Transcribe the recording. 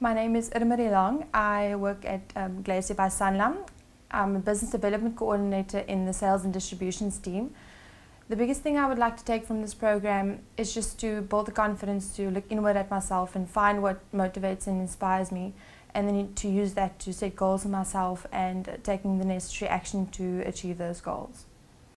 My name is Irmari Long. I work at um, Glacier by Sanlam. I'm a business development coordinator in the sales and distributions team. The biggest thing I would like to take from this program is just to build the confidence to look inward at myself and find what motivates and inspires me, and then to use that to set goals for myself and uh, taking the necessary action to achieve those goals.